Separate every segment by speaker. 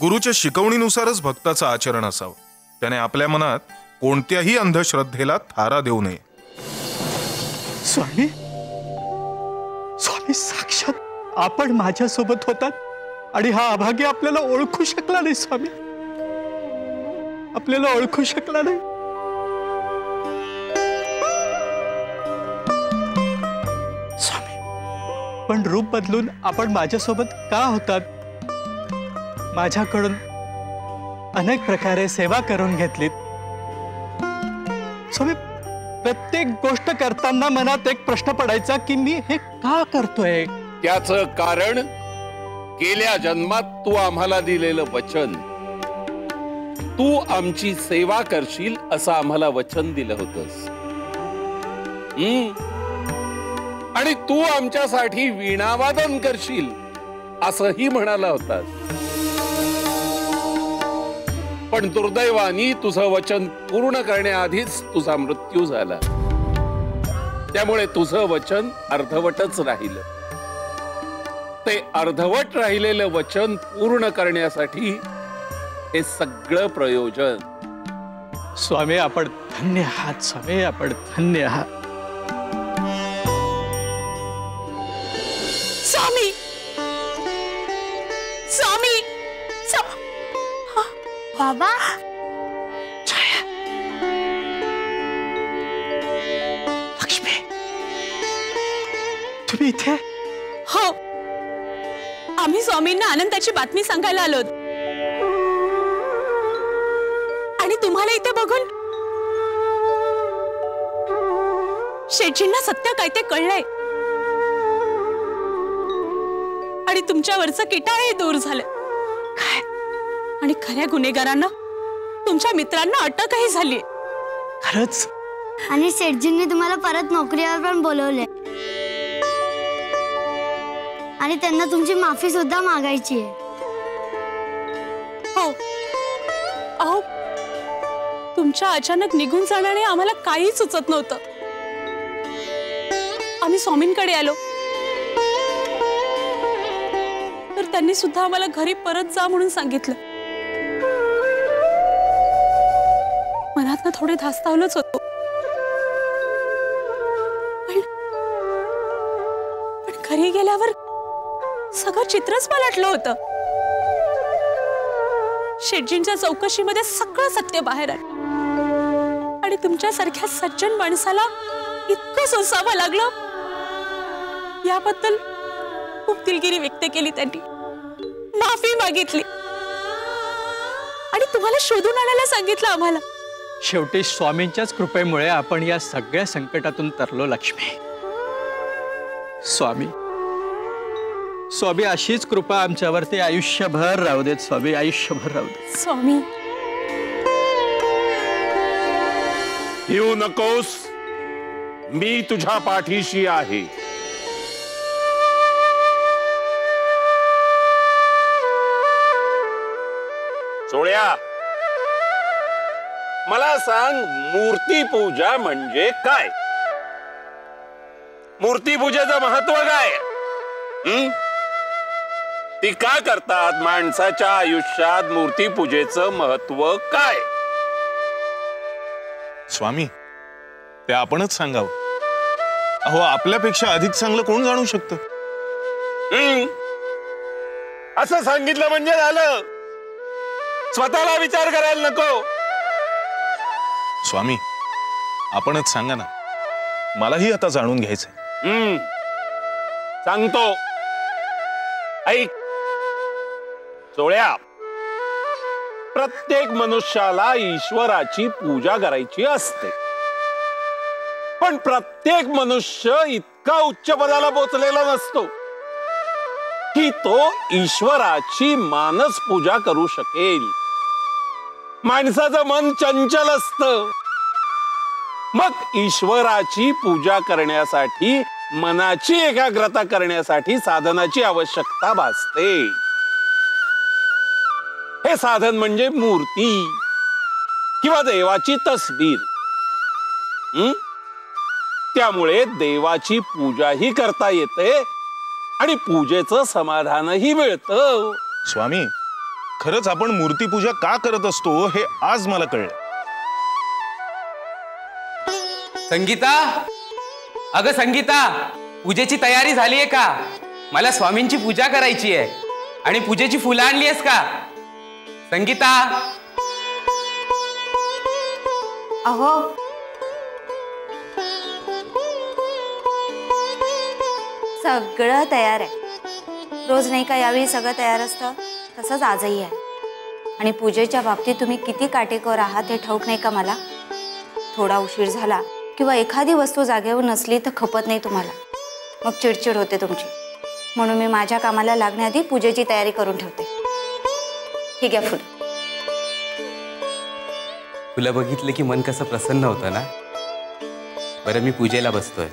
Speaker 1: गुरुच्या शिकवणीनुसारच भक्ताचं आचरण असावं. त्याने आपल्या मनात कोणत्याही अंधश्रद्धेला थारा देऊ नये.
Speaker 2: स्वामी स्वामी साक्षात आपण माझ्यासोबत होतात आणि हा अभागी आपल्याला ओळखू शकला नाही स्वामी. आपल्याला ओळखू शकला नाही. स्वामी पण रूप बदलून आपण माझ्यासोबत का होतात? अनेक प्रकारे सेवा करून प्रत्येक गोष्ट करताना मनात एक प्रश्न पडायचा की मी हे का करतोय?
Speaker 3: त्याचं कारण गेल्या जन्मात तू आम्हाला दिलेलं वचन. तू आमची सेवा करशील असं आम्हाला वचन दिलं होतंस. हम्म. आणि तू आमच्यासाठी वीणावादन करशील, असंही म्हणाला होतास. पण दुर्दैवानी तुझं वचन पूर्ण करण्याआधीच तुझा मृत्यू झाला. त्यामुळे तुझं वचन अर्धवटच राहिलं. ते अर्धवट राहिलेलं वचन पूर्ण करण्यासाठी हे सगळं प्रयोजन.
Speaker 2: स्वामी, आपण धन्य आहात, स्वामी, आपण धन्य आहात.
Speaker 4: बाबा
Speaker 2: लक्ष्मी तुम्ही इथे?
Speaker 5: हो. आम्ही स्वामींना आनंदाची बातमी सांगायला आलो. आणि तुम्हाला इथे बघून शेठजींना सत्य काय ते कळलंय. आणि तुमच्यावरचं किटाळही दूर झालं. काय? आणि खऱ्या गुन्हेगारांना तुमच्या मित्रांना अटकही झाली.
Speaker 2: खरंच?
Speaker 4: आणि सेठजींनी तुम्हाला परत नोकरीवर पण बोलवले. आणि त्यांना तुमची माफ़ी सुद्धा मागायची आहे.
Speaker 5: हो. अहो तुमच्या अचानक निघून जाण्याने आम्हाला काही सुचत नव्हतं. आम्ही स्वामींकडे आलो. तर त्यांनी सुद्धा आम्हाला घरी परत जा म्हणून सांगितलं. थोडे धास्तावलंच होतो. पण घरी गेल्यावर सगळं चित्रच पलटलं होतं. शेटजींच्या चौकशीमध्ये सगळं सत्य बाहेर आलं. सज्जन माणसाला इतकं सोसावं लागलं. याबद्दल दिलगिरी व्यक्त केली त्यांनी. माफ़ी मागितली. आणि तुम्हाला शोधून आणायला सांगितलं
Speaker 2: शेवटी स्वामींच्याच कृपेमुळे आपण या सगळ्या संकटातून तरलो लक्ष्मी. स्वामी. स्वामी अशीच कृपा आमच्यावरती आयुष्यभर राहू देत स्वामी आयुष्यभर राहू देत.
Speaker 5: स्वामी.
Speaker 3: येऊ नकोस. मी तुझ्या पाठीशी आहे. मला सांग मूर्ती पूजा म्हणजे काय? मूर्ती पूजेचं महत्त्व काय? ती का करतात? माणसाच्या आयुष्यात मूर्ती पूजेचं महत्त्व काय?
Speaker 1: स्वामी ते आपणच सांगावं. अहो आपल्यापेक्षा अधिक चांगलं कोण जाणू शकतं?
Speaker 3: असं सांगितलं म्हणजे झालं. स्वतःला विचार करायला नको.
Speaker 1: स्वामी, आपणच सांगा ना, मलाही आता जाणून घ्यायचंय.
Speaker 3: हं. सांगतो. प्रत्येक मनुष्याला ईश्वराची पूजा करायची असते. प्रत्येक मनुष्य इतका उच्च पदाला पोचलेला नसतो, की तो मानस पूजा करू शकेल. माणसाचं मन चंचल असत. मग ईश्वराची पूजा करण्यासाठी, मनाची एकाग्रता करण्यासाठी साधनाची आवश्यकता भासते. हे साधन म्हणजे मूर्ती किंवा देवाची तसबीर? त्यामुळे देवाची पूजाही करता येते आणि पूजेचं समाधानही मिळतं.
Speaker 1: स्वामी खरंच आपण मूर्तीपूजा का करत असतो हे आज मला कळलं.
Speaker 6: संगीता? अगं संगीता पूजेची तयारी झाली आहे का? मला स्वामींची पूजा करायची आहे. आणि पूजेची फुलं आणली आहेस का? संगीता?
Speaker 7: अहो. सगळं तयार आहे. रोज नाही का यावेळी सगळं तयार असतं? तसंच आजही आहे. आणि पूजेच्या बाबतीत तुम्ही किती काटेकोर आहात हे ठाऊक नाही का मला? थोडा उशीर झाला किंवा एखादी वस्तू जागेवर नसली तर खपत नाही तुम्हाला. मग चिडचिड होते तुमची. म्हणून मी माझ्या कामाला लागण्याआधी पूजेची तयारी करून ठेवते. ठीक आहे फुलं.
Speaker 6: फुलं बघितलं की मन कसं प्रसन्न होतं ना? बरं मी पूजेला बसतोय.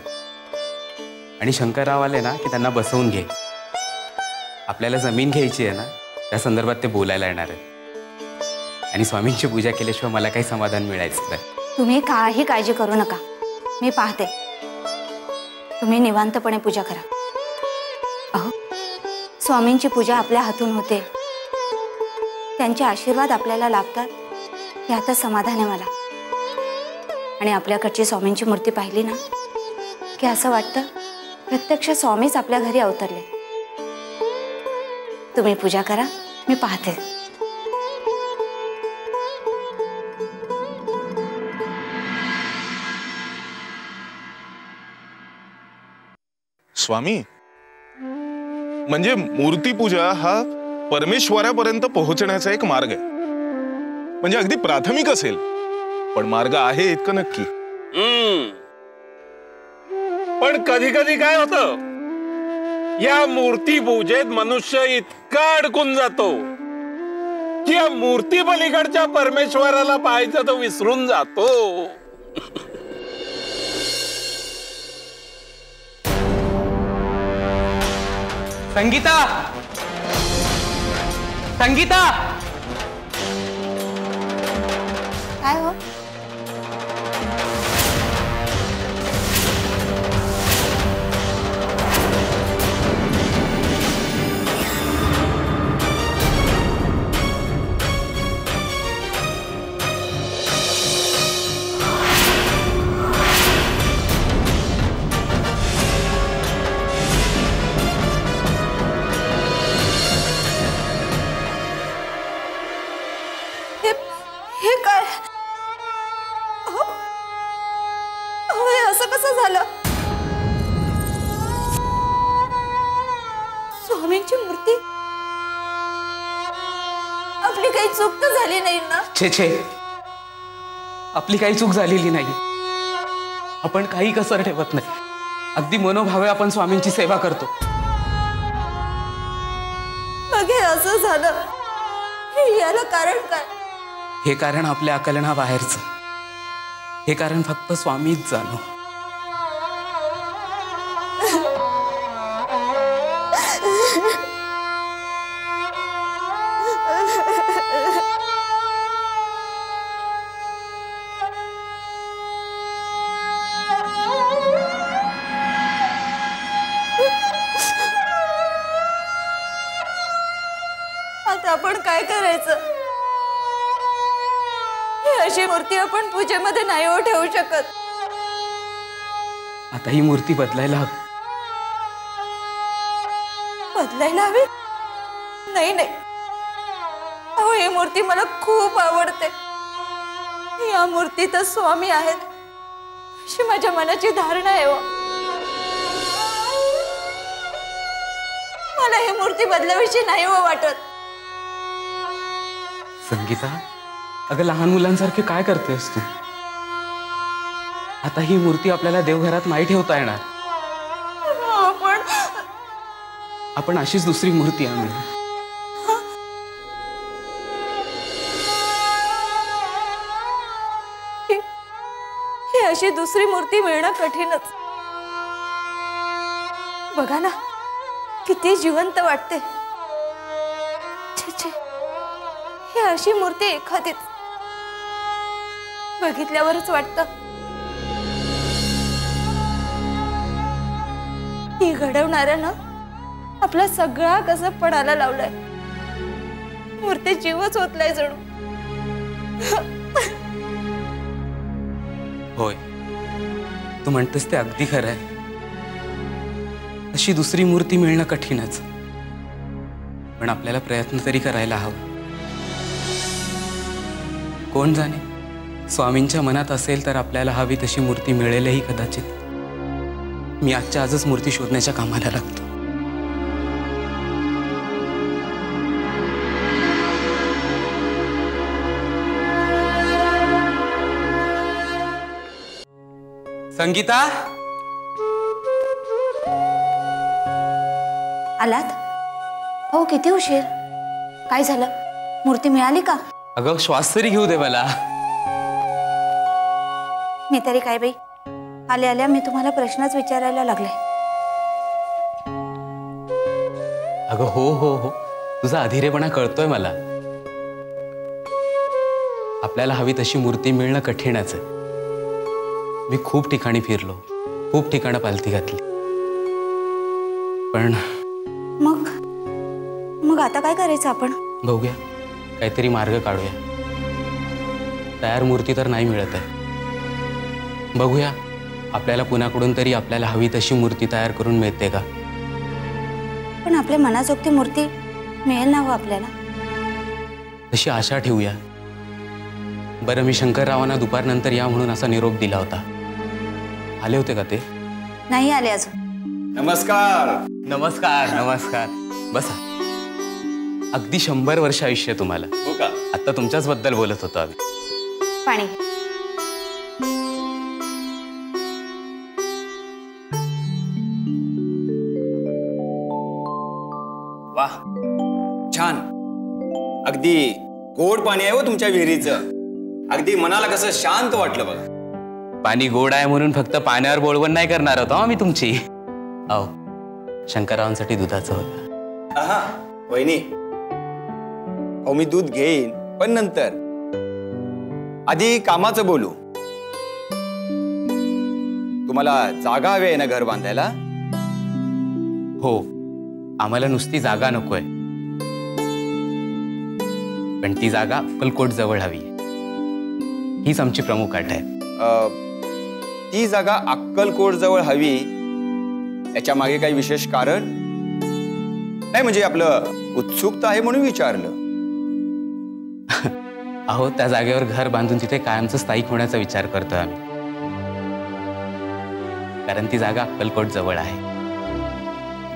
Speaker 6: आणि शंकरराव आले ना की त्यांना बसवून घे. आपल्याला जमीन घ्यायची आहे ना? त्या संदर्भात ते बोलायला येणार आहेत. आणि स्वामींची पूजा केल्याशिवाय मला काही समाधान मिळायचं नाही.
Speaker 7: तुम्ही काही काळजी करू नका. मी पाहते. तुम्ही निवांतपणे पूजा करा. अहो स्वामींची पूजा आपल्या हातून होते. त्यांचे आशीर्वाद आपल्याला लाभतात यातच समाधान आहे मला. आणि आपल्याकडची स्वामींची मूर्ती पाहिली ना की असं वाटतं प्रत्यक्ष स्वामीच आपल्या घरी अवतरले. तुम्ही पूजा करा. मी पाहते
Speaker 1: स्वामी म्हणजे मूर्तीपूजा हा परमेश्वरापर्यंत पोहोचण्याचा एक मार्ग आहे. म्हणजे अगदी प्राथमिक असेल पण मार्ग आहे इतकं नक्की.
Speaker 3: हम्म. पण कधी कधी काय होतं या मूर्ती पूजेत मनुष्य इतका अडकून जातो की या मूर्ती पलीकडच्या परमेश्वराला पाहायचं तो विसरून जातो.
Speaker 6: संगीता! संगीता!
Speaker 7: काय हो?
Speaker 6: छे छे. आपली काही चूक झालेली नाही. आपण काही कसर ठेवत नाही. अगदी मनोभावे आपण स्वामींची सेवा करतो.
Speaker 7: हे असं झालं. याला कारण काय?
Speaker 6: हे कारण आपल्या आकलनाबाहेरचं. हे कारण फक्त स्वामीच जाणो.
Speaker 7: आपण काय करायचं? ही अशी मूर्ती आपण पूजेमध्ये नाही हो ठेवू शकत.
Speaker 6: आता ही मूर्ती बदलायला हवी.
Speaker 7: बदलायला हवी? नाही नाही. अहो ही मूर्ती मला खूप आवडते. या मूर्तीतच स्वामी आहेत. अशी माझ्या मनाची धारणा आहे मला ही मूर्ती बदलावीची नाही वाटत.
Speaker 6: संगीता अगं लहान मुलांसारखे काय करतेस तू? आता ही मूर्ती आपल्याला देवघरात नाही ठेवता येणार.
Speaker 7: पण
Speaker 6: आपण अशीच दुसरी मूर्ती
Speaker 7: ही अशी दुसरी मूर्ती मिळणं कठीणच. बघा ना किती जिवंत वाटते. अशी मूर्ती एखादीच. बघितल्यावरच वाटत. ती घडवणाऱ्यानं आपला सगळा कसं पडायला लावलाय. मूर्ती जीवच होतलाय जणू.
Speaker 6: होय. तू म्हणतेस ते अगदी खरं आहे. अशी दुसरी मूर्ती मिळणं कठीणच. पण आपल्याला प्रयत्न तरी करायला हवा. कोण जाणे? स्वामींच्या मनात असेल तर आपल्याला हवी तशी मूर्ती मिळेलही कदाचित. मी आजच्या आजच मूर्ती शोधण्याच्या कामाला लागतो. संगीता?
Speaker 7: आलात? हो किती उशीर? काय झालं? मूर्ती मिळाली का?
Speaker 6: अगं श्वास तरी घेऊ दे मला.
Speaker 7: मी तरी काय बाई? आल्या आल्या मी तुम्हाला प्रश्नच विचारायला लागले.
Speaker 6: अगं हो हो हो. तुझा अधीरेपणा कळतोय मला. आपल्याला हवी तशी मूर्ती मिळणं कठीणच आहे. मी खूप ठिकाणी फिरलो. खूप ठिकाणं पालथी घातली. पण
Speaker 7: मग? मग आता काय करायचं आपण?
Speaker 6: बघूया. काहीतरी मार्ग काढूया. तयार मूर्ती तर नाही मिळत आहे. बघूया आपल्याला तरी आपल्याला हवी तशी मूर्ती तयार करून मिळते का?
Speaker 7: पण आपल्या मनाजोगती मूर्ती मिळेल ना हो आपल्याला?
Speaker 6: तशी आशा ठेवूया. बरं मी शंकररावांना दुपारनंतर या म्हणून असा निरोप दिला होता. आले होते का ते?
Speaker 7: नाही आले अजून.
Speaker 8: नमस्कार.
Speaker 6: नमस्कार नमस्कार. बसा. अगदी शंभर वर्ष आयुष्य आहे तुम्हाला.
Speaker 8: हो का?
Speaker 6: आता तुमच्याच बद्दल बोलत होतो आम्ही.
Speaker 7: पाणी.
Speaker 8: वा. छान. अगदी गोड पाणी आहे हो तुमच्या विहिरीचं. अगदी मनाला कसं शांत वाटलं बघा.
Speaker 6: पाणी गोड आहे म्हणून फक्त पाण्यावर बोलवण नाही करणार होतो आम्ही तुमची. अहो शंकररावांसाठी दुधाचं होतं.
Speaker 8: आहा वहिनी अहो मी दूध घेईन पण नंतर. आधी कामाचं बोलू. तुम्हाला जागा हवी आहे ना घर बांधायला?
Speaker 6: हो. आम्हाला नुसती जागा नकोय. पण ती जागा अक्कलकोट जवळ हवी हीच आमची प्रमुख अट आहे.
Speaker 8: अ, ती जागा अक्कलकोट जवळ हवी. याच्या मागे काही विशेष कारण? नाही म्हणजे आपलं उत्सुकता आहे म्हणून विचारलं.
Speaker 6: अहो त्या जागेवर घर बांधून तिथे कायमचं स्थायिक होण्याचा विचार करतोय आम्ही. कारण ती जागा अक्कलकोट जवळ आहे.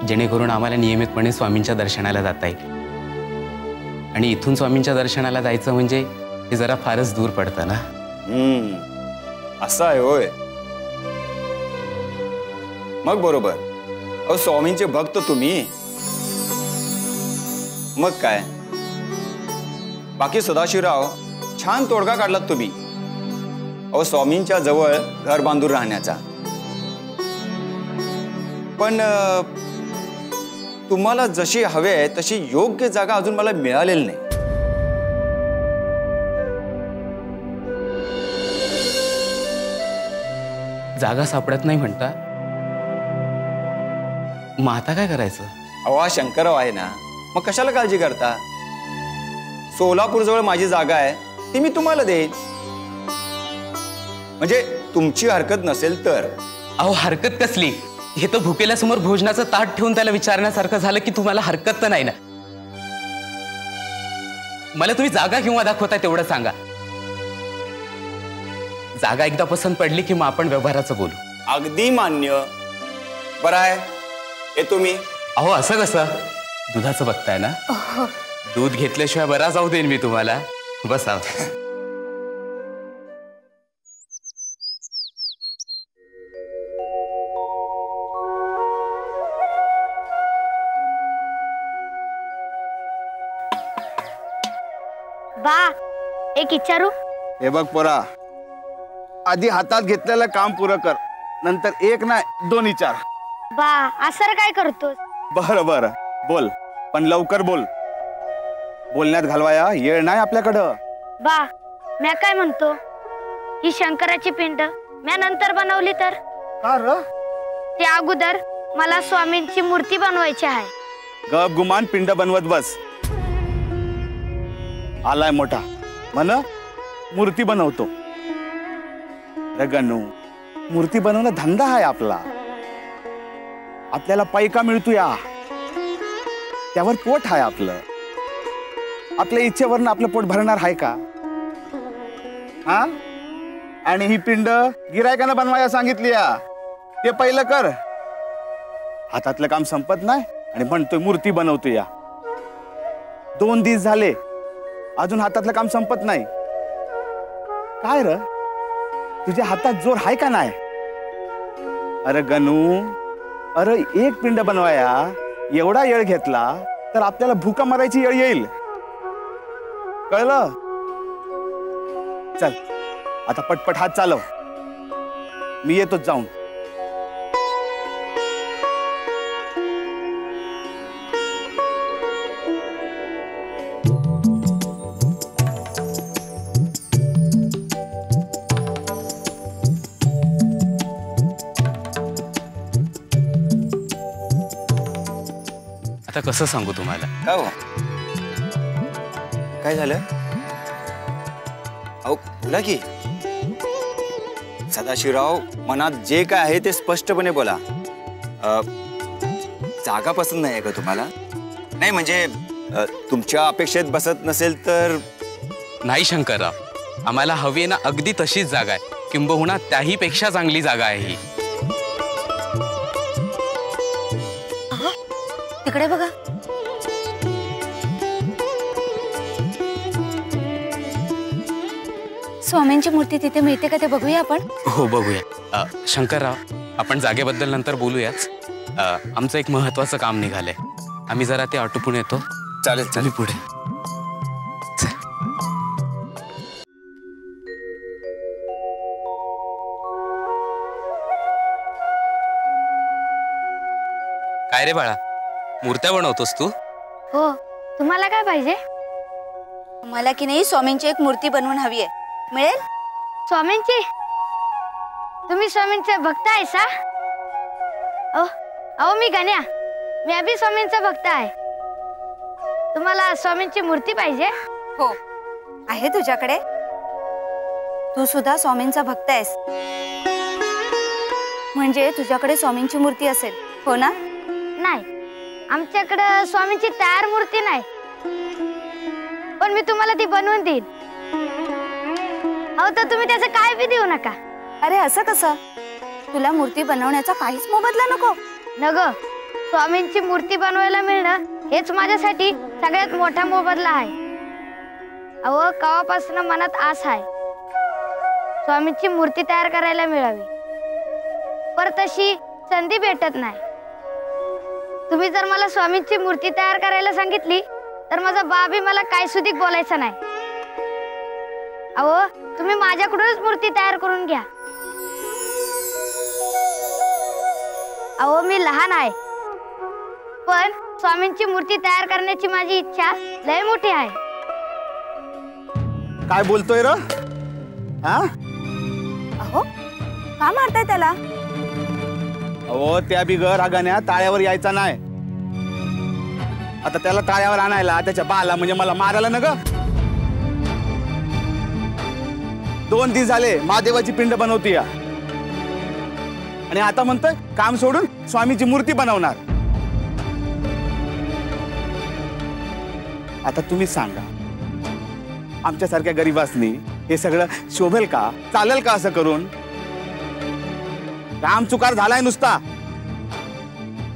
Speaker 6: जेणेकरून आम्हाला नियमितपणे स्वामींच्या दर्शनाला जाता येईल. आणि इथून स्वामींच्या दर्शनाला जायचं म्हणजे हे जरा फारच दूर पडतं ना?
Speaker 8: असं आहे होय. मग बरोबर. अहो स्वामींचे भक्त तुम्ही. मग काय? बाकी सदाशिवराव छान तोडगा काढलात तुम्ही. अहो स्वामींच्या जवळ घर बांधून राहण्याचा. पण तुम्हाला जशी हवे तशी योग्य जागा अजून मला मिळालेली नाही.
Speaker 6: जागा सापडत नाही म्हणता? मग आता काय करायचं?
Speaker 8: अहो शंकरराव आहे ना मग कशाला काळजी करता? सोलापूर जवळ माझी जागा आहे ती मी तुम्हाला देईन. म्हणजे तुमची हरकत नसेल तर.
Speaker 6: अहो हरकत कसली? हे तर भुकेल्यासमोर भोजनाचं ताट ठेवून त्याला विचारण्यासारखं झालं की तुम्हाला हरकत तर नाही ना? मला तुम्ही जागा किंवा दाखवताय तेवढं सांगा. जागा एकदा पसंत पडली की मग आपण व्यवहाराचं बोलू.
Speaker 8: अगदी मान्य. बरं आहे. येतो मी.
Speaker 6: अहो असं कसं? दुधाचं बघताय ना? दूध घेतल्याशिवाय बरा जाऊ देईन मी तुम्हाला. बसा
Speaker 4: बा एक विचारू
Speaker 9: हे बघ पोरा आधी हातात घेतलेलं काम पुरं कर नंतर एक नाही दोन विचार
Speaker 4: बा असं काय करतोस?
Speaker 9: बरं बरं बोल पण लवकर बोल. बोलण्यात घालवाया येळ नाही आपल्याकडं.
Speaker 4: बा म्या काय म्हणतो? ही शंकराची पिंड म्या नंतर बनवली तर?
Speaker 9: का
Speaker 4: ते अगोदर मला स्वामींची मूर्ती बनवायची आहे.
Speaker 9: गप गुमान पिंड बनवत बस. आलाय मोठा. म्हण मूर्ती बनवतो. अरे गणू मूर्ती बनवणं धंदा आहे आपला. आपल्याला पैका मिळतो या त्यावर पोट आहे आपलं. आपल्या इच्छेवरनं आपलं पोट भरणार आहे का? हा? आणि ही पिंड गिरायकानं बनवायला सांगितली ते पहिलं कर. हातातलं काम संपत नाही आणि म्हणतोय मूर्ती बनवतो या. दोन दिवस झाले अजून हातातलं काम संपत नाही. काय र? तुझ्या हातात जोर आहे का नाही? अरे गणू अरे एक पिंड बनवाया एवढा येळ घेतला तर आपल्याला भूका मारायची येळ येईल. कळलं? चल आता पटपट हात चालव. मी येतोच जाऊन.
Speaker 6: आता कसं सांगू तुम्हाला?
Speaker 8: हो? काय झालं? अहो बोला की. सदाशिवराव मनात जे काय आहे ते स्पष्टपणे बोला. अ, जागा पसंत नाही आहे का तुम्हाला? नाही म्हणजे अ, तुमच्या अपेक्षेत बसत नसेल तर?
Speaker 6: नाही शंकरराव. आम्हाला हवी आहे ना अगदी तशीच जागा आहे. किंबहुना त्याही पेक्षा चांगली जागा आहे ही.
Speaker 7: तिकडे बघा. स्वामींची मूर्ती तिथे मिळते का ते बघूया आपण?
Speaker 6: हो बघूया. अ, शंकरराव आपण जागेबद्दल नंतर बोलूयाच. अ, आमचं एक महत्वाचं काम निघालंय. आम्ही जरा ते आटोपून येतो.
Speaker 8: चालेल चालेल.
Speaker 6: पुढे. काय रे बाळा? मूर्त्या बनवतोस तू?
Speaker 4: हो. तुम्हाला काय पाहिजे?
Speaker 7: मला की नाही स्वामींची एक मूर्ती बनवून हवी आहे. मिळेल?
Speaker 4: स्वामींची? तुम्ही स्वामींचे भक्त आहे सा अहो अहो मी गण्या. मी अभि स्वामींचा भक्त आहे. तुम्हाला स्वामींची मूर्ती पाहिजे?
Speaker 7: हो. आहे तुझ्याकडे? तू सुद्धा स्वामींचा भक्त आहेस. म्हणजे तुझ्याकडे स्वामींची मूर्ती असेल हो ना?
Speaker 4: नाही. आमच्याकडं स्वामींची तयार मूर्ती नाही. पण मी तुम्हाला ती बनवून देईन. अहो तर तुम्ही त्याचं काय बी देऊ नका.
Speaker 7: अरे असं कसं? तुला मूर्ती बनवण्याचा काहीच मोबदला नको.
Speaker 4: नग स्वामींची मूर्ती बनवायला मिळणं हेच माझ्यासाठी सगळ्यात मोठा मोबदला आहे. अहो कवापासून मनात आस आहे. स्वामींची मूर्ती तयार करायला मिळावी. पर तशी संधी भेटत नाही. तुम्ही जर मला स्वामींची मूर्ती तयार करायला सांगितली तर माझा बाबी मला काय सुधीक बोलायचं नाही. अहो तुम्ही माझ्याकडूनच मूर्ती तयार करून घ्या. अहो मी लहान आहे. पण स्वामींची मूर्ती तयार करण्याची माझी इच्छा लय मोठी आहे.
Speaker 9: काय बोलतोय र? हा?
Speaker 7: अहो का मारताय त्याला?
Speaker 9: अहो त्या बिगर रागाण्या ताळ्यावर यायचा नाही. आता त्याला ताळ्यावर आणायला त्याच्या बाला म्हणजे मला मारायला ना ग दोन दिवस झाले महादेवाची पिंड बनवती या आता म्हणतोय, काम सोडून स्वामीची मूर्ती बनवणार. आता तुम्ही सांगा, आमच्यासारख्या गरीबासनी हे शोभेल का, चालेल का असं करून? काम चुकार झालाय नुसता.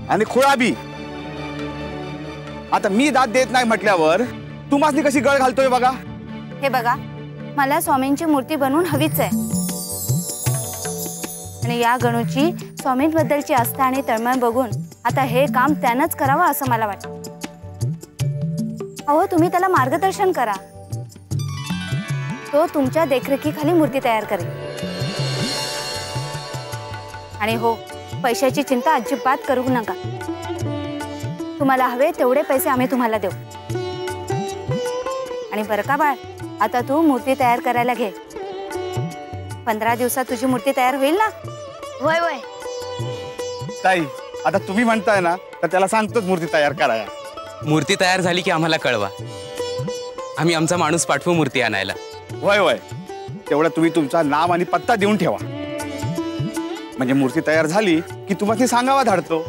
Speaker 9: आणि खुळा आता मी दाद देत नाही म्हटल्यावर तुम्हाला कशी गळ घालतोय बघा.
Speaker 7: हे मला स्वामींची मूर्ती बनवून हवीच आहे. आणि या गणूची स्वामींबद्दलची आस्था आणि तळमळ आता हे काम त्यानंच करावं अहो, तुम्ही मार्गदर्शन करा. तो तुमच्या देखरेखीखाली मूर्ती तयार करेल. आणि हो, पैशाची चिंता अजिबात करू नका. तुम्हाला हवे तेवढे पैसे आम्ही तुम्हाला देऊ. आणि का बाळ? आता तू मूर्ती तयार करायला घे. पंधरा दिवसात तुझी मूर्ती तयार होईल ना?
Speaker 4: वय वय.
Speaker 9: ताई आता तुम्ही म्हणताय ना तर त्याला सांगतोच मूर्ती तयार कराया
Speaker 6: मूर्ती तयार झाली की आम्हाला कळवा. आम्ही आमचा माणूस पाठवू मूर्ती आणायला.
Speaker 9: वय वय. तेवढं तुम्ही तुमचा नाव आणि पत्ता देऊन ठेवा. म्हणजे मूर्ती तयार झाली की तुम्हाला ती सांगावा धाडतो.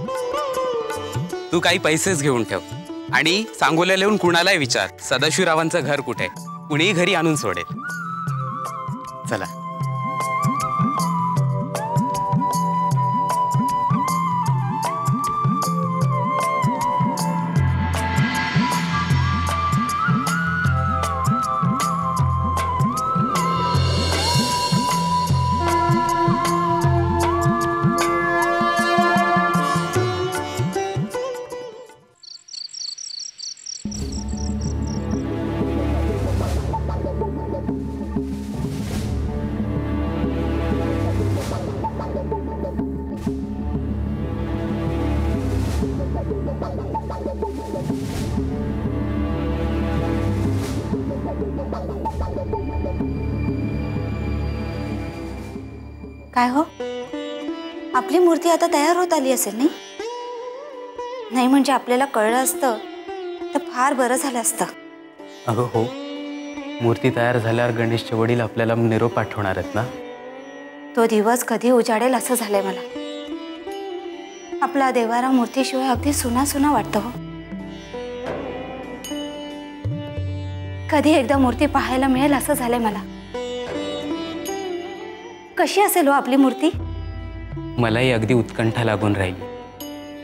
Speaker 6: तू काही पैसेच घेऊन ठेव. आणि सांगोल्या लिहून कुणालाही विचार. सदाशिवरावांचं घर कुठे? कुणीही घरी आणून सोडेल. चला.
Speaker 10: आता तयार होत आली असेल नाही? नाही म्हणजे आपल्याला कळलं असतं तर फार बरं झालं असतं.
Speaker 6: अगं हो मूर्ती तयार झाल्यावर गणेशचे वडील आपल्याला निरोप पाठवणार आहेत ना?
Speaker 10: तो दिवस कधी उजाडेल असं झालंय मला. आपला देवारा मूर्तीशिवाय अगदी सुना सुना वाटतो हो. कधी एकदा मूर्ती पाहायला मिळेल असं झालंय मला. कशी असेल हो आपली मूर्ती?
Speaker 6: मलाही अगदी उत्कंठा लागून राहिली.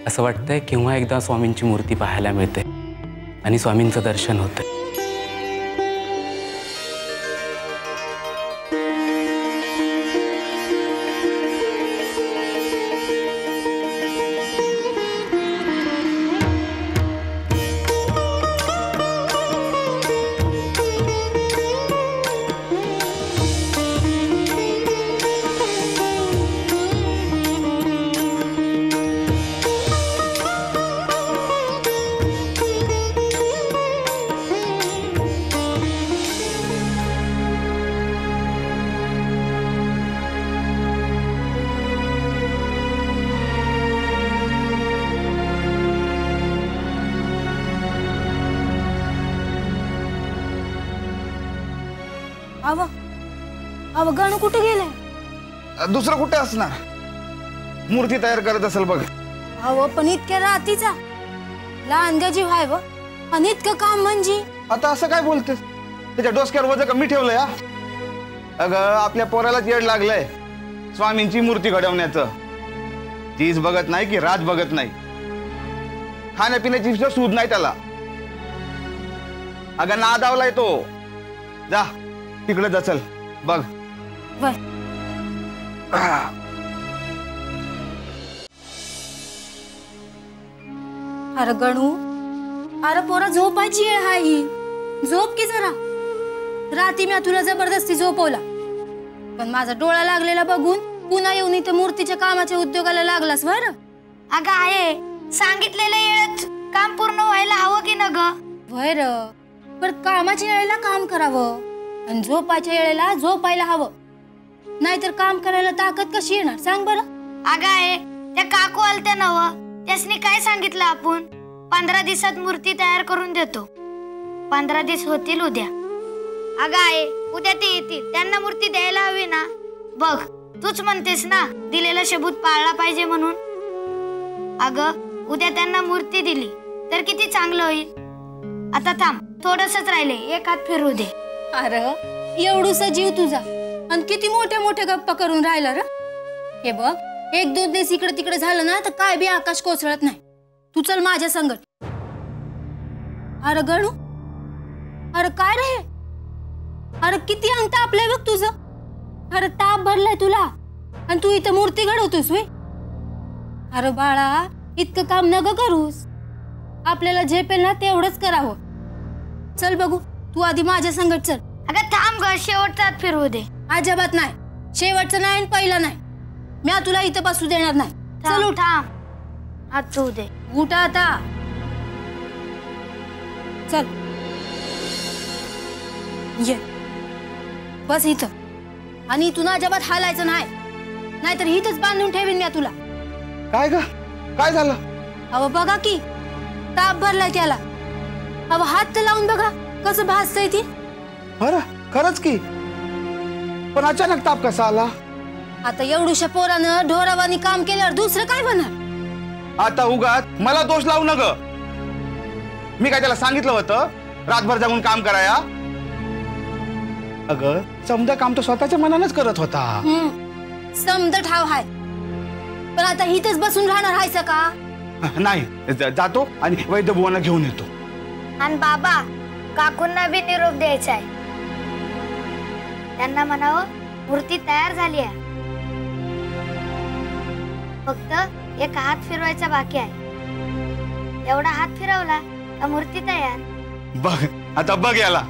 Speaker 6: असं वाटतंय केव्हा एकदा स्वामींची मूर्ती पाहायला मिळते आणि स्वामींचं दर्शन होतंय.
Speaker 10: अव अव गणू कुठे गेलाय?
Speaker 9: दुसरं कुठे असणार? मूर्ती तयार करत असेल बघ.
Speaker 10: अव पण इतक्या रातीचा लहान गजी व्हाय व. आणि इतकं काम म्हणजे?
Speaker 9: आता असं काय बोलतेस? त्याच्या डोसक्यावर वजन कमी ठेवलंय हा? अगं आपल्या पोराला येड लागलंय. स्वामींची मूर्ती घडवण्याचं. तीच बघत नाही की राज बघत नाही. खाण्यापिण्याची सुद्धा सूद नाही त्याला. अगं नादावलाय तो. जा. तिकडे जा चल बघ.
Speaker 10: बर अरे गणू अरे पोरा झोपायची वेळ हाय ही. झोप की जरा. राती मी तुला जबरदस्ती झोपवला. पण माझा डोळा लागलेला बघून पुन्हा येऊन इथे मूर्तीच्या कामाच्या उद्योगाला लागलास बरं
Speaker 4: अगं आहे. सांगितलेल्या वेळेत काम पूर्ण व्हायला हवं की न ग
Speaker 10: होय र. पण कामाच्या वेळेला काम करावं. आणि झोपायच्या वेळेला झोपायला हवं. नाहीतर काम करायला ताकद कशी येणार? सांग बरं.
Speaker 4: अगं आहे. त्या काकू आलत्या नव. त्यासनी काय सांगितलं आपण? पंधरा दिवसात मूर्ती तयार करून देतो. पंधरा दिवस होतील उद्या. अगं आहे. उद्या ते येतील. त्यांना मूर्ती द्यायला हवी ना. बघ तूच म्हणतेस ना दिलेला शबूत पाळला पाहिजे म्हणून. अगं उद्या त्यांना मूर्ती दिली तर किती चांगलं होईल. आता थांब. थोडसच राहिले. एक हात फिरू दे.
Speaker 10: अरे एवढूसा जीव तुझा. आणि किती मोठ्या मोठ्या गप्पा करून राहिला र? हे बघ, एक दोन दिवस इकडे तिकडे झालं ना, तर काय बी आकाश कोसळत नाही. तू चल माझ्या संगत अरे गणू, अरे काय रे अरे किती अंत आपलंय बघ तुझं. अरे ताप भरलाय तुला. आणि तू इथं मूर्ती घडवतोस वे अरे बाळा, इतकं काम नग करूस. आपल्याला झेपेल ना तेवढंच करावं. चल बघू. तू आधी माझ्या संगत चल.
Speaker 4: अगं थांब ग शेवटचा फिरवू दे.
Speaker 10: अजिबात नाही. शेवटचं नाही आणि पहिलं नाही. मी तुला इथं बसू देणार नाही. चल उठ.
Speaker 4: थांब. हात दे.
Speaker 10: उठ आता. चल. ये. बस इथं. आणि इथून अजिबात हालायचं नाही. नाहीतर इथंच बांधून ठेवीन मी तुला.
Speaker 9: काय ग? काय झालं?
Speaker 10: अहो बघा की. ताप भरलाय त्याला. अहो हात तर लावून बघा.
Speaker 7: कसं भासतंय ती?
Speaker 9: बरं खरंच की. पण अचानक ताप कसा आला?
Speaker 7: आता एवढूशा पोरानं ढोरावानी काम केल्यावर दुसरं काय बनणार
Speaker 9: आता उगाच मला दोष लावू न ग मी काय त्याला सांगितलं होतं? रातभर जाऊन काम कराया? अगं समजा काम तो स्वतःच्या मनानच करत होता.
Speaker 7: हम्म, समद ठाव हाय. पण आता इथंच बसून राहणार हायचं का?
Speaker 9: नाही ज- जातो आणि वैद्यभुवांना घेऊन येतो.
Speaker 4: आणि बाबा काकूंना बी निरोप द्यायचा आहे. त्यांना म्हणावं मूर्ती तयार झाली आहे. फक्त एक हात फिरवायचा बाकी आहे. एवढा हात फिरवला तर मूर्ती तयार?
Speaker 9: बघ आता बघ याला.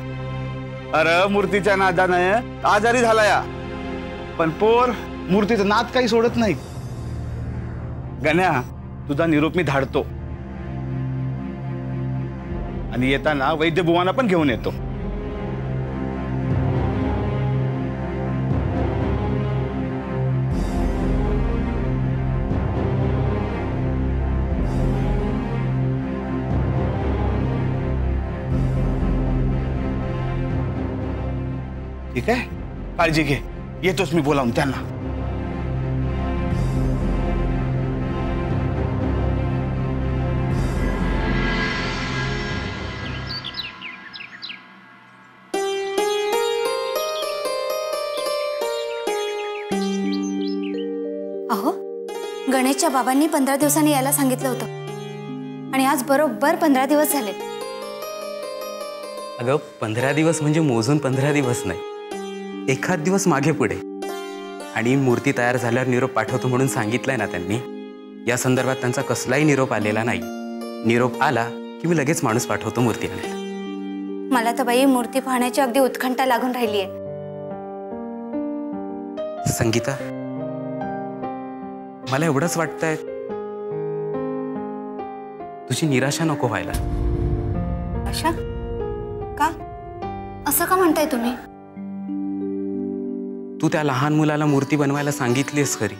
Speaker 9: अरे मूर्तीच्या नादानं आजारी झाला या. पण पोर मूर्तीचं नाद काही सोडत नाही. गण्या तुझा निरोप मी धाडतो. आणि येताना वैद्यभुवांना पण घेऊन येतो ठीक आहे काळजी घे येतोच मी बोलावून त्यांना
Speaker 7: गणेशच्या बाबांनी पंधरा दिवसांनी यायला सांगितलं होतं. आणि आज बरोबर पंधरा दिवस झाले.
Speaker 6: अगं पंधरा दिवस म्हणजे मोजून पंधरा दिवस नाही. एखाद दिवस मागे पुढे. आणि मूर्ती तयार झाल्यावर निरोप पाठवतो म्हणून सांगितलंय ना त्यांनी. या संदर्भात त्यांचा कसलाही निरोप आलेला नाही. निरोप आला की मी लगेच माणूस पाठवतो मूर्ती आणायला.
Speaker 7: मला तर बाई मूर्ती पाहण्याची अगदी उत्कंठा लागून राहिली आहे
Speaker 6: संगीता? मला एवढंच वाटतंय. तुझी निराशा नको व्हायला.
Speaker 7: अशा का? असं का म्हणताय तुम्ही?
Speaker 6: तू त्या लहान मुलाला मूर्ती बनवायला सांगितलीस खरी.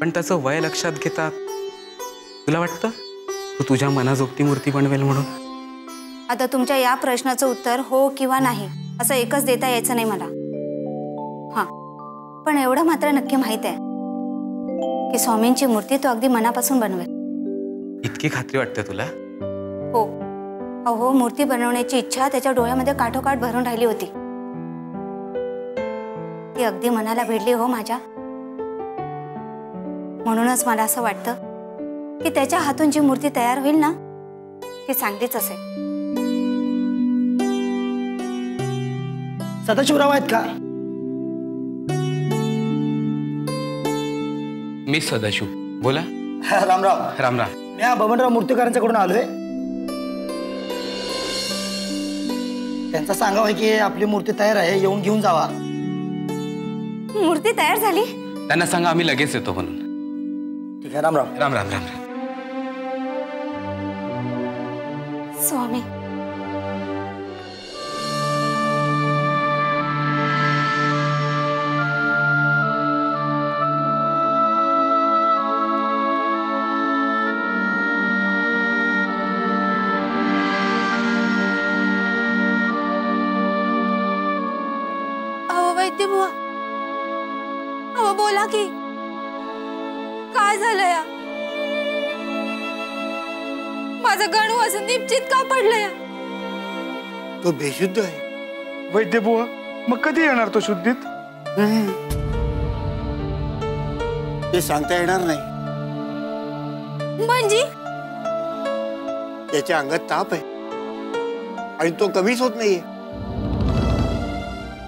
Speaker 6: पण त्याचं वय लक्षात घेता तुला वाटतं? तू तुझ्या मनाजोगती मूर्ती बनवेल म्हणून.
Speaker 7: आता तुमच्या या प्रश्नाचं उत्तर हो किंवा नाही असं एकच देता यायचं नाही मला. हा. पण एवढं मात्र नक्की माहीत आहे. की स्वामींची मूर्ती तो अगदी मनापासून बनवेल.
Speaker 6: इतकी खात्री वाटते तुला?
Speaker 7: हो. अहो मूर्ती बनवण्याची इच्छा त्याच्या डोळ्यामध्ये काठोकाठ भरून राहिली होती. ती अगदी मनाला भिडली हो माझ्या. म्हणूनच मला असं वाटतं की त्याच्या हातून जी मूर्ती तयार होईल ना ती चांगलीच असेल.
Speaker 11: सदाशिवराव आहेत का?
Speaker 6: मी सदाशिव. बोला.
Speaker 11: रामराम
Speaker 6: राम. राम
Speaker 11: मी हा बबनराव मूर्तीकारांच्याकडून आलोय. त्यांचा सांगावं आहे की आपली मूर्ती तयार आहे येऊन घेऊन जावा.
Speaker 7: मूर्ती तयार झाली?
Speaker 6: त्यांना सांगा आम्ही लगेच येतो म्हणून.
Speaker 11: ठीक आहे रामराम
Speaker 6: राम राम राम राम.
Speaker 7: स्वामी अहो बोला की काय झालं माझं गणू असं निश्चित का पडलंय
Speaker 9: तो बेशुद्ध आहे. वैद्यभुवा मग कधी येणार तो शुद्धीत?
Speaker 12: ते सांगता येणार नाही.
Speaker 7: म्हणजे?
Speaker 12: त्याच्या अंगात ताप आहे. आणि तो कमीच होत नाहीये.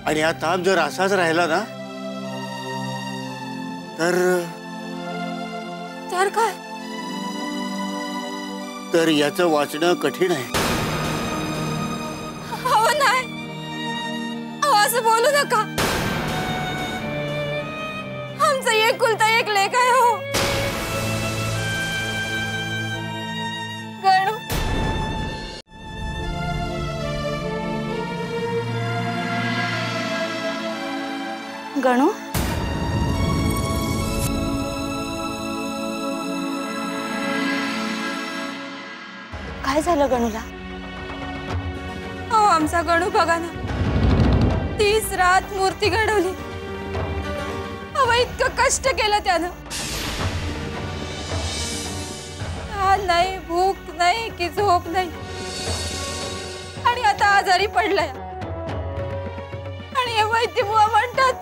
Speaker 12: आणि हा ताप जर असाच राहिला ना तर
Speaker 7: तर काय?
Speaker 12: तर याचं वाचणं कठीण आहे.
Speaker 7: हो नाही. अहो असं बोलू नका. आमचा एकुलता एक लेख आहे काय झालं गणूला?
Speaker 13: आमचा गणू बघा ना. तीच रात मूर्ती घडवली. अव इतकं कष्ट केलं त्यानं. नाही, भूक नाही की झोप नाही. आणि आता आजारी पडलाय. आणि हे वैद्य बुवा म्हणतात.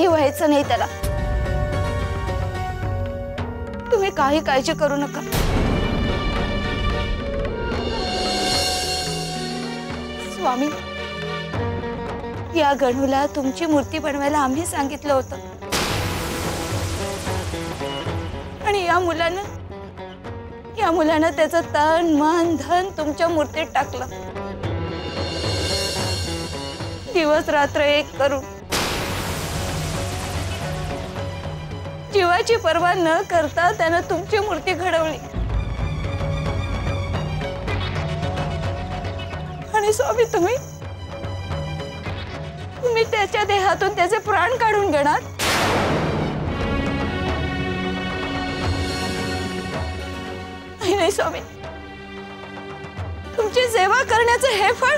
Speaker 13: काही व्हायचं नाही त्याला. तुम्ही काही काळजी करू नका. स्वामी, या गणूला तुमची मूर्ती बनवायला आम्ही सांगितलं होतं. या मुलानं, या तन, मन, धन तुमच्या मूर्तीत टाकलं. दिवस रात्र एक करून जीवाची पर्वा न करता तुमची मूर्ती आणि स्वामी, तुम्ही? देहातून त्याचे प्राण काढून घेणार? नाही, स्वामी. तुमची सेवा करण्याचं हे फळ?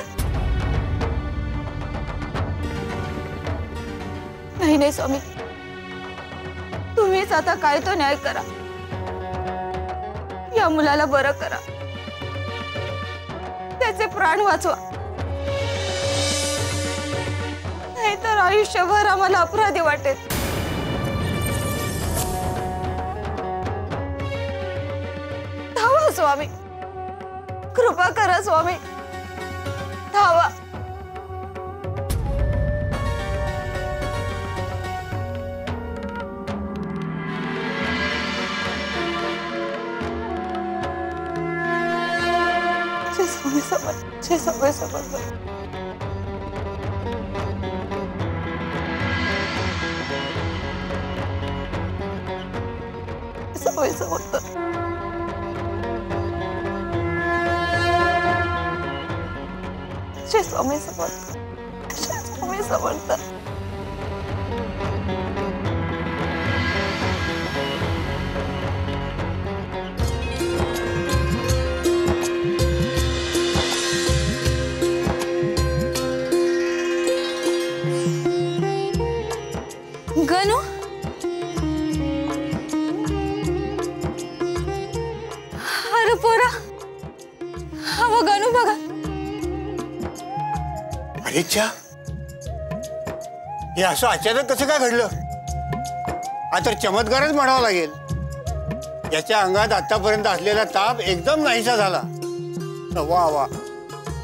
Speaker 13: नाही नाही, स्वामी. तुम्हीच आता काय तो न्याय करा. या मुलाला बरं करा. त्याचे प्राण वाचवा. नाहीतर आयुष्यभर आम्हाला अपराधी वाटेल. धावा स्वामी. कृपा करा स्वामी. धावा. जय स्वामी समर्थ स्वामी समर्थ जय स्वामी जय स्वामी समर्थ
Speaker 12: अरेच्छा हे असं अचानक कसं काय घडलं? तर चमत्कारच म्हणावा लागेल. याच्या अंगात आतापर्यंत असलेला ताप एकदम नाहीसा झाला. वा वा.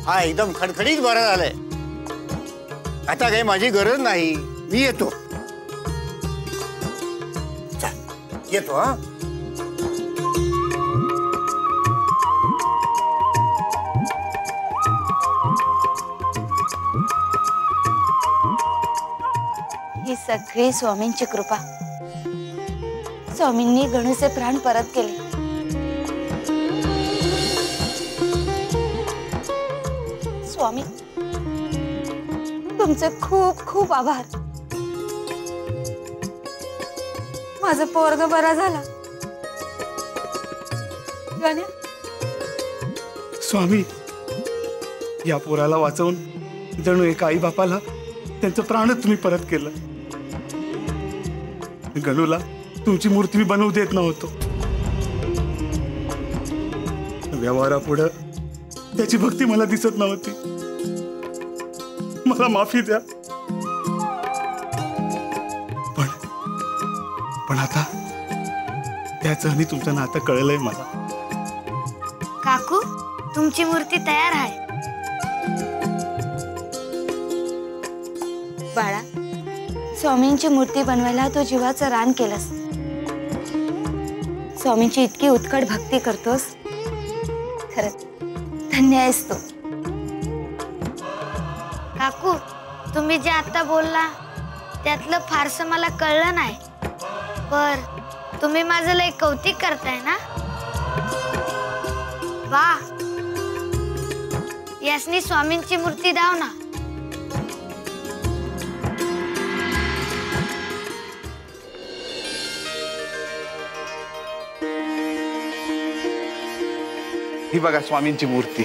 Speaker 12: हा एकदम खडखडीत बरा झालाय. आता काही माझी गरज नाही. मी येतो. येतो, हा.
Speaker 13: सगळी स्वामींची कृपा. स्वामींनी गणूचे प्राण परत केले. स्वामी, तुमचे खूप खूप आभार. माझं पोरग बरा झाला.
Speaker 9: स्वामी, या पोराला वाचवून जणू एका आई बापाला त्यांचं प्राणच तुम्ही परत केलं. गणूला तुमची मूर्ती मी बनवू देत नव्हतो. व्यवहारापुढं त्याची भक्ती मला दिसत नव्हती. मला माफी द्या. पण पण आता त्याचं आणि तुमचं नातं कळलंय मला.
Speaker 4: काकू तुमची मूर्ती तयार आहे.
Speaker 13: स्वामींची मूर्ती बनवायला तू जीवाचं रान केलंस. स्वामींची इतकी उत्कट भक्ती करतोस. खरंच धन्य आहेस तू.
Speaker 4: काकू तुम्ही जे आता बोलला त्यातलं फारसं मला कळलं नाही. पर तुम्ही माझं लय कौतिक करताय ना? वा यासनी स्वामींची मूर्ती दाव ना.
Speaker 9: ही बघा स्वामींची मूर्ती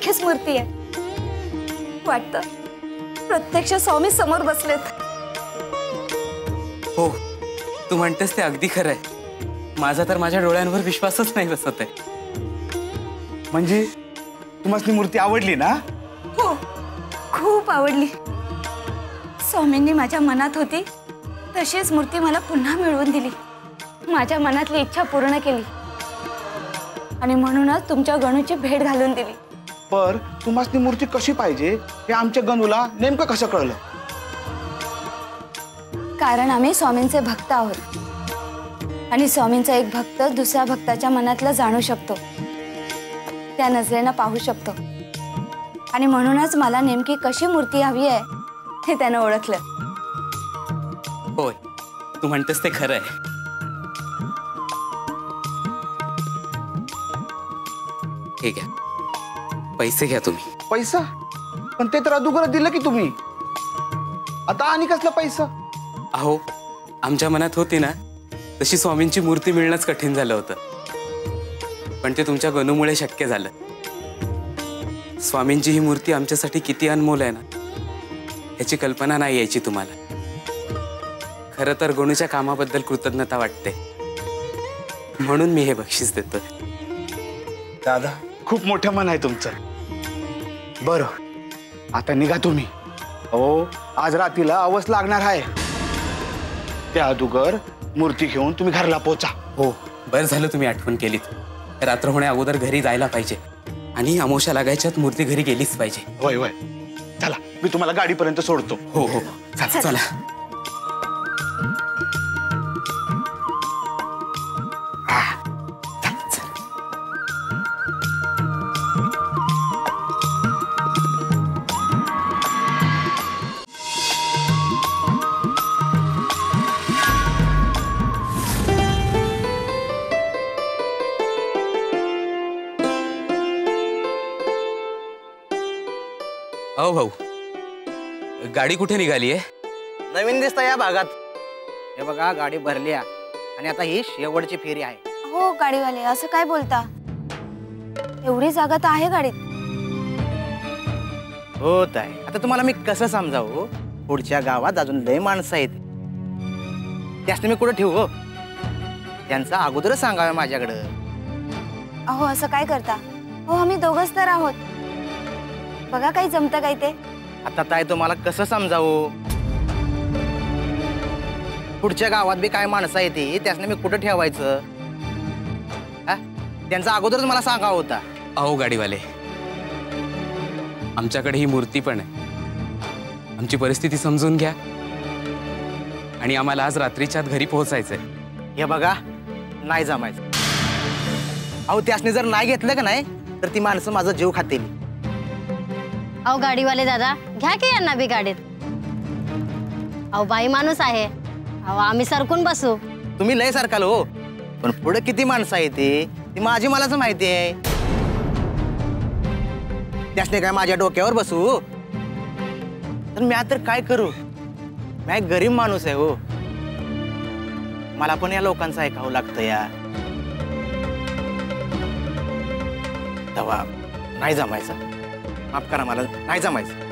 Speaker 7: मूर्तीसारखीच मूर्ती आहे वाटतं प्रत्यक्ष स्वामी समोर बसलेत.
Speaker 6: हो तू म्हणतेस ते अगदी खरं आहे माझा तर माझ्या डोळ्यांवर विश्वासच नाही बसत आहे.
Speaker 9: म्हणजे तुम्हाला मूर्ती आवडली ना?
Speaker 7: हो खूप आवडली. स्वामींनी माझ्या मनात होती तशीच मूर्ती मला पुन्हा मिळवून दिली. माझ्या मनातली इच्छा पूर्ण केली. आणि म्हणूनच तुमच्या गणूची भेट घालून दिली.
Speaker 9: पर तुम्हाला मूर्ती कशी पाहिजे हे आमच्या गणूला नेमकं कसं कळलं?
Speaker 7: कारण आम्ही स्वामींचे भक्त आहोत. आणि स्वामींचा एक भक्त दुसऱ्या भक्ताच्या मनातलं जाणू शकतो. त्या नजरेनं पाहू शकतो. आणि म्हणूनच मला नेमकी कशी मूर्ती हवी आहे हे त्यानं ओळखलं.
Speaker 6: होय तू म्हणतेस ते खरं आहे. ठीक आहे पैसे घ्या तुम्ही.
Speaker 9: पैसा? पण ते तर अदुगर दिलं की तुम्ही. आता आणि कसला पैसा?
Speaker 6: अहो आमच्या मनात होती ना तशी स्वामींची मूर्ती मिळणंच कठीण झालं होतं. पण ते तुमच्या गणूमुळे शक्य झालं. स्वामींची ही मूर्ती आमच्यासाठी किती अनमोल आहे ना याची कल्पना नाही यायची तुम्हाला. खरं तर गणूच्या कामाबद्दल कृतज्ञता वाटते. म्हणून मी हे बक्षीस देतोय.
Speaker 9: दादा खूप मोठं मन आहे तुमचं. बरं. आता निघा तुम्ही. हो आज रात्रीला अवस लागणार आहे. त्या अदुगर मूर्ती घेऊन तुम्ही घरला पोचा.
Speaker 6: हो बरं झालं तुम्ही आठवण केलीत. रात्र होण्या अगोदर घरी जायला पाहिजे. आणि अमोशा लागायच्यात मूर्ती घरी गेलीच पाहिजे.
Speaker 9: होय होय. चला मी तुम्हाला गाडीपर्यंत सोडतो.
Speaker 6: हो हो. चला. चला. गाडी कुठे निघाली आहे?
Speaker 11: नवीन दिसतं या भागात. हे बघा गाडी भरली आणि आता ही शेवटची फेरी आहे.
Speaker 7: हो गाडीवाले असं काय बोलता? एवढी जागा तर आहे गाडीत.
Speaker 11: होत आहे. आता तुम्हाला मी कसं समजावू? पुढच्या गावात अजून लय माणसं आहेत. त्यासने मी कुठं ठेवू हो? त्यांचा अगोदरच सांगावं माझ्याकडं.
Speaker 7: अहो असं काय करता? हो आम्ही दोघच तर आहोत. बघा काही जमतं काय ते?
Speaker 11: आता ताई तुम्हाला कसं समजावू? पुढच्या गावात बी काय माणसं आहे ती त्यासने मी कुठं ठेवायचं? हा? त्यांचा अगोदरच मला होता.
Speaker 6: अहो गाडीवाले. आमच्याकडे ही मूर्ती पण आहे. आमची परिस्थिती समजून घ्या. आणि आम्हाला आज रात्रीच्या आत घरी पोहोचायचंय.
Speaker 11: हे बघा नाही जमायचं. अहो त्यासने जर नाही घेतलं का नाही तर ती माणसं माझा जीव खातील.
Speaker 14: अहो गाडीवाले दादा, घ्या की यांना बी गाडीत? बाई माणूस आहे. अहो आम्ही सरकून बसू.
Speaker 11: तुम्ही लय सारखाल हो. पण पुढे किती माणसं ती? ती माझी मलाच माहिती आहे. त्यासने बसू? तर मी तर काय करू? मी गरीब माणूस आहे हो. मला पण या लोकांचं ऐकावं लागतं या. जमायचं. माफ करा मला नाही जमायचं.